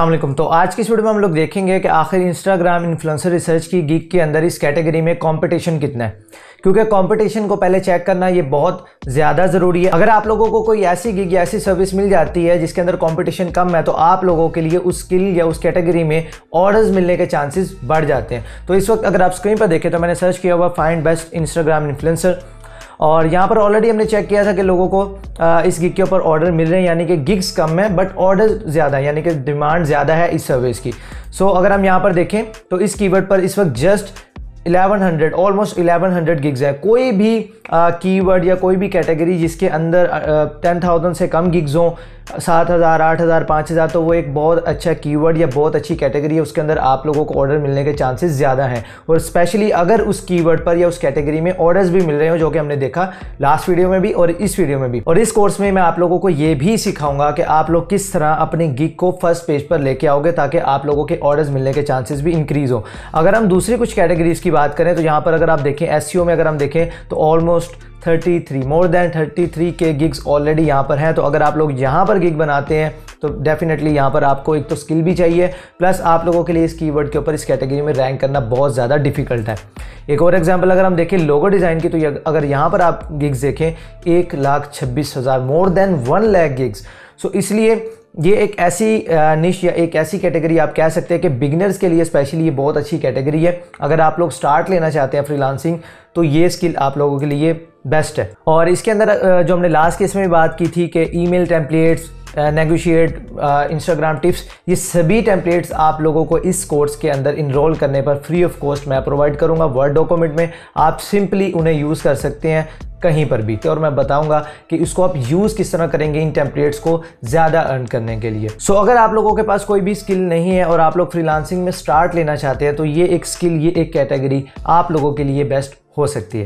वालेकुम। तो आज की इस वीडियो में हम लोग देखेंगे कि आखिर इंस्टाग्राम इन्फ्लुएंसर रिसर्च की गिग के अंदर इस कैटेगरी में कंपटीशन कितना है। क्योंकि कंपटीशन को पहले चेक करना ये बहुत ज़्यादा ज़रूरी है। अगर आप लोगों को कोई ऐसी गिग या ऐसी सर्विस मिल जाती है जिसके अंदर कंपटीशन कम है तो आप लोगों के लिए उस स्किल या उस कैटेगरी में ऑर्डर्स मिलने के चांसेस बढ़ जाते हैं। तो इस वक्त अगर आप स्क्रीन पर देखें तो मैंने सर्च किया हुआ फाइंड बेस्ट इंस्टाग्राम इन्फ्लुएंसर और यहाँ पर ऑलरेडी हमने चेक किया था कि लोगों को इस गिग के ऊपर ऑर्डर मिल रहे हैं यानी कि गिग्स कम है बट ऑर्डर ज़्यादा है यानी कि डिमांड ज़्यादा है इस सर्विस की। सो so, अगर हम यहाँ पर देखें तो इस कीवर्ड पर इस वक्त जस्ट 1100 ऑलमोस्ट 1100 गिग्स है। कोई भी कीवर्ड या कोई भी कैटेगरी जिसके अंदर टेन थाउज़ेंड से कम गिग्स हों, सात हज़ार, आठ हज़ार, पाँच हज़ार तो वो एक बहुत अच्छा कीवर्ड या बहुत अच्छी कैटेगरी है, उसके अंदर आप लोगों को ऑर्डर मिलने के चांसेस ज़्यादा हैं। और स्पेशली अगर उस कीवर्ड पर या उस कैटेगरी में ऑर्डर्स भी मिल रहे हो, जो कि हमने देखा लास्ट वीडियो में भी और इस वीडियो में भी। और इस कोर्स में मैं आप लोगों को ये भी सिखाऊँगा कि आप लोग किस तरह अपने गिग को फ़र्स्ट पेज पर लेके आओगे, ताकि आप लोगों के ऑर्डर्स मिलने के चांसेस भी इंक्रीज हो। अगर हम दूसरी कुछ कैटेगरीज की बात करें तो यहाँ पर अगर आप देखें एस में अगर हम देखें तो ऑलमोस्ट 33 मोर देन 33 के गिग्स ऑलरेडी यहाँ पर हैं। तो अगर आप लोग यहाँ पर गिग बनाते हैं तो डेफिनेटली यहाँ पर आपको एक तो स्किल भी चाहिए प्लस आप लोगों के लिए इस कीवर्ड के ऊपर, इस कैटेगरी में रैंक करना बहुत ज़्यादा डिफ़िकल्ट है। एक और एग्जांपल अगर हम देखें लोगो डिज़ाइन की तो अगर यहाँ पर आप गिग्स देखें, एक लाख छब्बीस हज़ार more than one lakh gigs so इसलिए ये एक ऐसी निश या एक ऐसी कैटेगरी आप कह सकते हैं कि बिगनर्स के लिए स्पेशली ये बहुत अच्छी कैटेगरी है। अगर आप लोग स्टार्ट लेना चाहते हैं फ्रीलांसिंग तो ये स्किल आप लोगों के लिए बेस्ट है। और इसके अंदर जो हमने लास्ट केस में बात की थी कि email templates negotiate Instagram tips ये सभी टेम्पलेट्स आप लोगों को इस कोर्स के अंदर इनरोल करने पर फ्री ऑफ़ कॉस्ट मैं प्रोवाइड करूँगा। वर्ड डॉक्यूमेंट में आप सिंपली उन्हें यूज़ कर सकते हैं कहीं पर भी। तो और मैं बताऊँगा कि इसको आप यूज़ किस तरह करेंगे इन टेम्पलेट्स को ज़्यादा अर्न करने के लिए। सो so, अगर आप लोगों के पास कोई भी स्किल नहीं है और आप लोग फ्रीलांसिंग में स्टार्ट लेना चाहते हैं तो ये एक स्किल ये एक कैटेगरी आप लोगों के लिए बेस्ट हो सकती है।